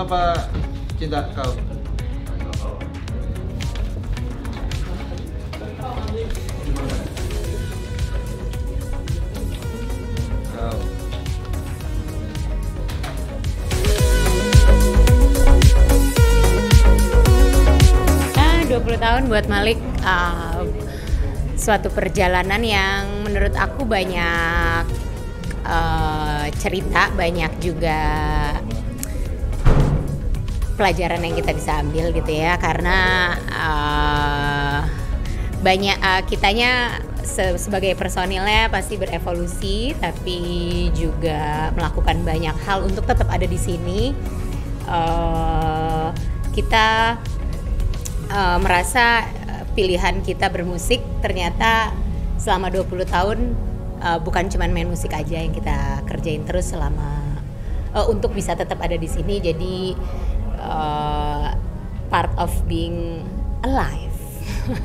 apa cinta kau? Ah, tahun buat Malik uh, suatu perjalanan yang menurut aku banyak uh, cerita, banyak juga pelajaran yang kita bisa ambil gitu ya karena uh, banyak uh, kitanya se sebagai personilnya pasti berevolusi tapi juga melakukan banyak hal untuk tetap ada di sini. Uh, kita uh, merasa pilihan kita bermusik ternyata selama 20 tahun uh, bukan cuma main musik aja yang kita kerjain terus selama uh, untuk bisa tetap ada di sini. Jadi uh, part of being alive.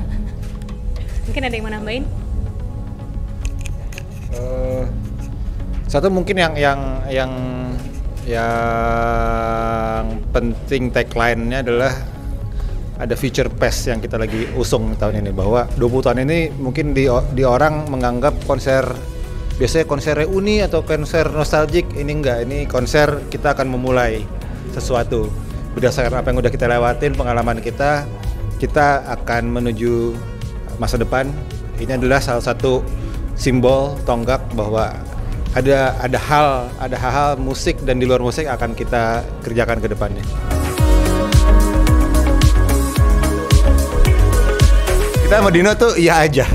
Mungkin ada yang mau nambahin? Uh, satu mungkin yang yang yang yang penting tagline-nya adalah ada future past yang kita lagi usung tahun ini bahwa 20 tahun ini mungkin di, di orang menganggap konser biasanya konser reuni atau konser nostalgic ini enggak ini konser kita akan memulai sesuatu berdasarkan apa yang udah kita lewatin pengalaman kita kita akan menuju masa depan ini adalah salah satu simbol tonggak bahwa ada ada hal ada hal-hal musik dan di luar musik akan kita kerjakan ke depannya. Kita sama Dino tuh iya aja.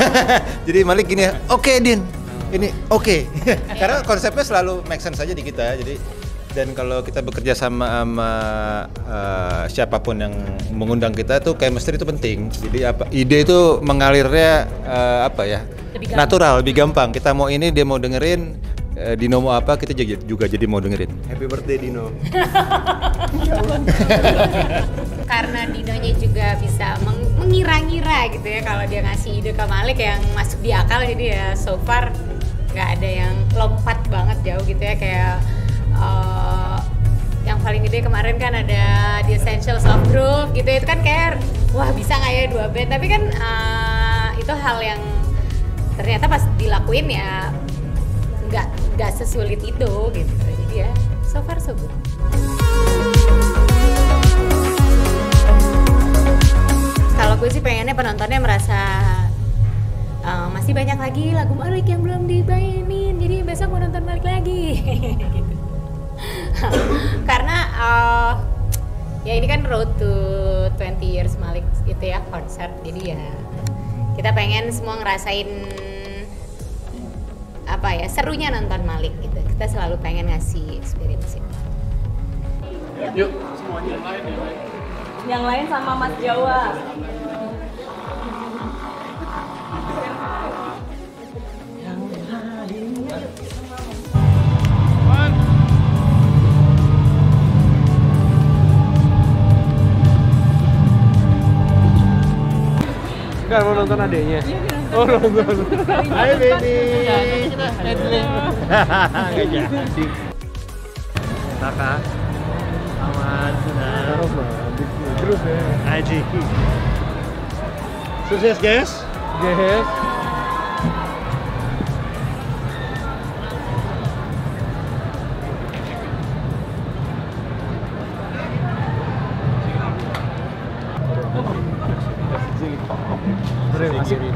Jadi Malik gini oke okay, Din, ini oke. Okay. Karena konsepnya selalu make sense aja di kita. Jadi dan kalau kita bekerja sama sama uh, siapa pun yang mengundang kita tuh chemistry itu penting. Jadi apa ide itu mengalirnya uh, apa ya lebih natural lebih gampang. Kita mau ini dia mau dengerin uh, Dino mau apa kita juga, juga jadi mau dengerin. Happy birthday Dino. Karena Dinonya juga bisa meng mengira-ngira gitu ya kalau dia ngasih ide ke Malik yang masuk di akal. Jadi ya so far nggak ada yang lompat banget jauh gitu ya kayak uh, yang paling gede kemarin kan ada The Essentials of Groove gitu. Itu kan kayak wah bisa nggak ya dua band? Tapi kan uh, itu hal yang ternyata pas dilakuin ya nggak nggak sesulit itu gitu. Jadi ya so far so good. Kalau gue sih pengennya penontonnya merasa uh, masih banyak lagi lagu Malik yang belum dimainin jadi besok mau nonton Malik lagi. Gitu karena uh, ya ini kan road to 20 years Malik itu ya konser. Jadi ya kita pengen semua ngerasain apa ya serunya nonton Malik gitu. Kita selalu pengen ngasih experience itu. Yuk. Semuanya yang lain yang lain yang lain sama Mas Jawa Enggak mau nonton adeknya. Oh nonton. Hai baby. Enggak jadi. Kakak. Aman sudah. Terus ya. Aji. Sukses guys. Guys.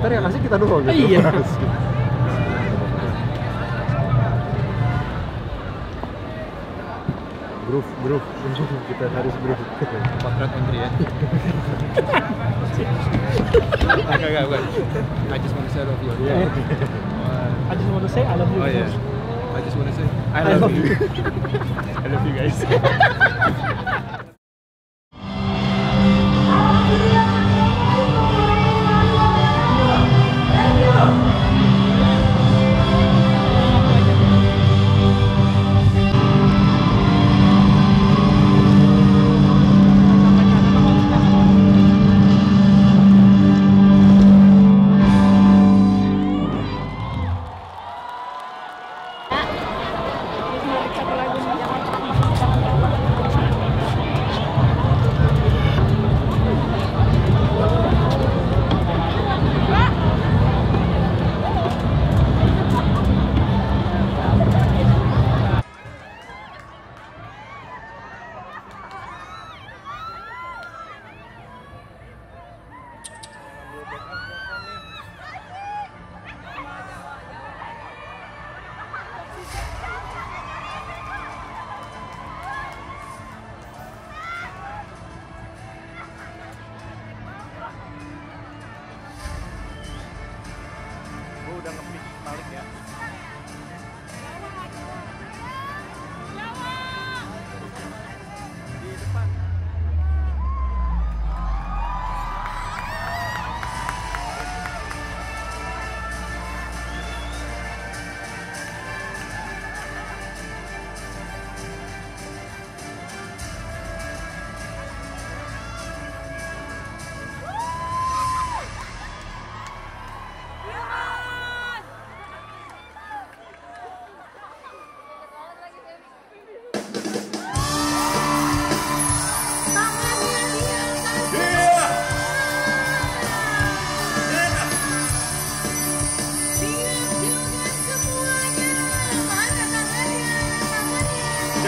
Ntar yang asik kita doang gitu. Iya. groove, groove. kita harus groove. Potret entry ya. Enggak, enggak, bukan. I just want to say I love you. I just want to say I love you. Oh iya. I just want to say I I love love you. you. I love you guys.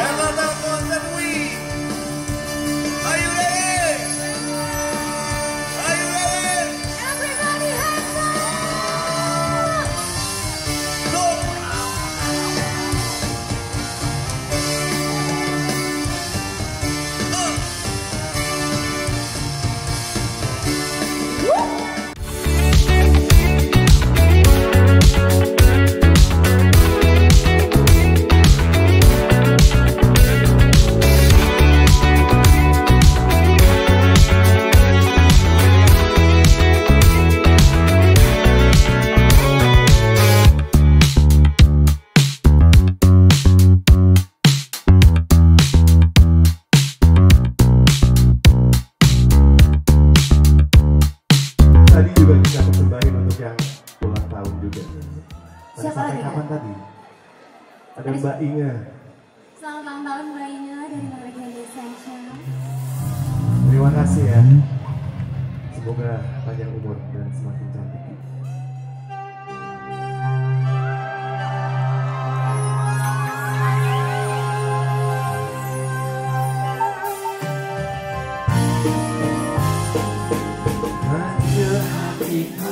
la la la. Kasih ya. Semoga panjang umur dan semakin cantik. Raja hatiku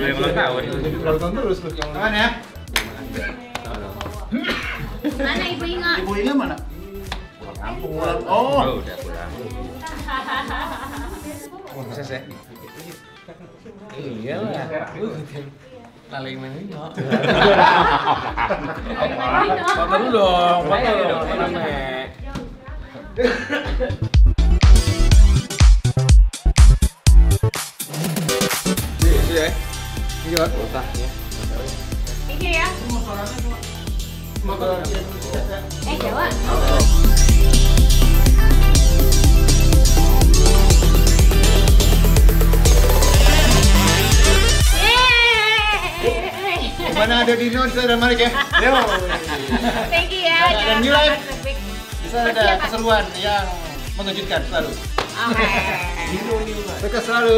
우리 연락 나오니. 얼굴도 terus berkembang. Mana ya? Mana Ibu Inga? Ibu Inga mana? Kampung pulang. Oh, udah pulang. Oh, bisa saya. Iya lah. Laling main Inga. Foto dulu dong, foto dong, foto Iya. Thank you ya. Eh. Yeay. Mana ada Dino, saya dan Malik ya. Yo. Thank you ya. Dan- new life. Bisa ada keseruan yang mengejutkan selalu. Oke. Sukses selalu.